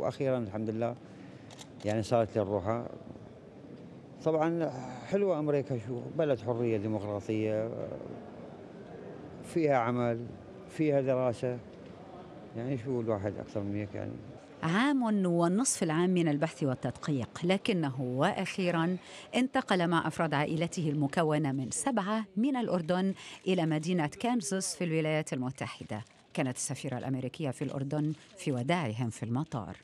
وأخيرا الحمد لله يعني صارت للروحة. طبعا حلوة أمريكا شو بلد حرية ديمقراطية فيها عمل فيها دراسة. يعني شو الواحد أكثر من هيك يعني؟ عام والنصف العام من البحث والتدقيق لكنه وأخيرا انتقل مع أفراد عائلته المكونة من سبعة من الأردن إلى مدينة كانزاس في الولايات المتحدة. كانت السفيرة الأمريكية في الأردن في وداعهم في المطار.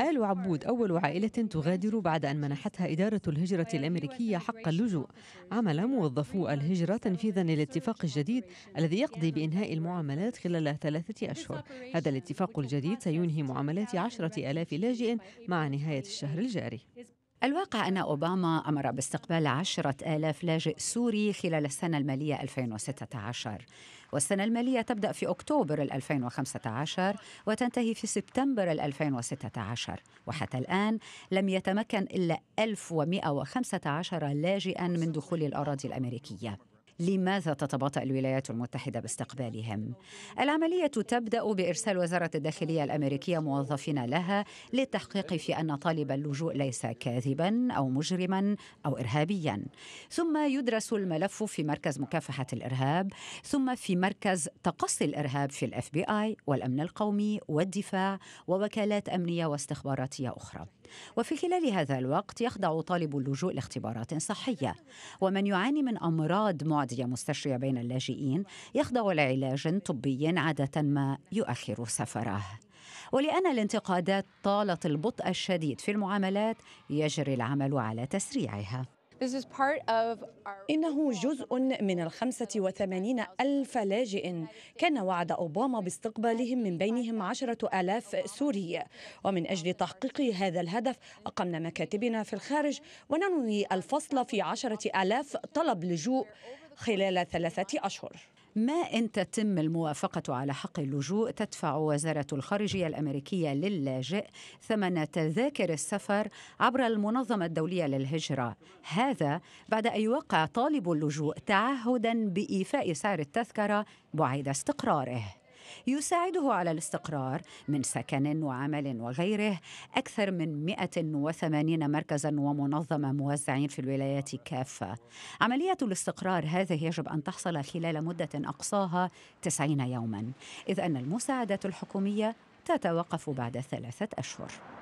آل عبود أول عائلة تغادر بعد أن منحتها إدارة الهجرة الأمريكية حق اللجوء. عمل موظفو الهجرة تنفيذا للاتفاق الجديد الذي يقضي بإنهاء المعاملات خلال ثلاثة أشهر. هذا الاتفاق الجديد سينهي معاملات عشرة آلاف لاجئ مع نهاية الشهر الجاري. الواقع أن أوباما أمر باستقبال عشرة آلاف لاجئ سوري خلال السنة المالية 2016 والسنة المالية تبدأ في أكتوبر 2015 وتنتهي في سبتمبر 2016 وحتى الآن لم يتمكن إلا 1115 لاجئا من دخول الأراضي الأمريكية. لماذا تتباطأ الولايات المتحدة باستقبالهم؟ العملية تبدأ بإرسال وزارة الداخلية الأمريكية موظفين لها للتحقيق في أن طالب اللجوء ليس كاذبا أو مجرما أو إرهابيا. ثم يدرس الملف في مركز مكافحة الإرهاب ثم في مركز تقصي الإرهاب في الأف بي آي والأمن القومي والدفاع ووكالات أمنية واستخباراتية أخرى. وفي خلال هذا الوقت يخضع طالب اللجوء لاختبارات صحية. ومن يعاني من أمراض معدية مستشرية بين اللاجئين يخضع لعلاج طبي عادة ما يؤخر سفره. ولأن الانتقادات طالت البطء الشديد في المعاملات يجري العمل على تسريعها. إنه جزء من الخمسة وثمانين ألف لاجئ. كان وعد أوباما باستقبالهم من بينهم عشرة آلاف سوري. ومن أجل تحقيق هذا الهدف أقمنا مكاتبنا في الخارج وننوي الفصل في عشرة آلاف طلب لجوء خلال ثلاثة أشهر. ما إن تتم الموافقة على حق اللجوء تدفع وزارة الخارجية الأمريكية للاجئ ثمن تذاكر السفر عبر المنظمة الدولية للهجرة. هذا بعد أن يوقع طالب اللجوء تعهدا بإيفاء سعر التذكرة بعد استقراره. يساعده على الاستقرار من سكن وعمل وغيره أكثر من 180 مركزا ومنظمة موزعين في الولايات كافة. عملية الاستقرار هذه يجب أن تحصل خلال مدة أقصاها 90 يوما إذ أن المساعدات الحكومية تتوقف بعد ثلاثة أشهر.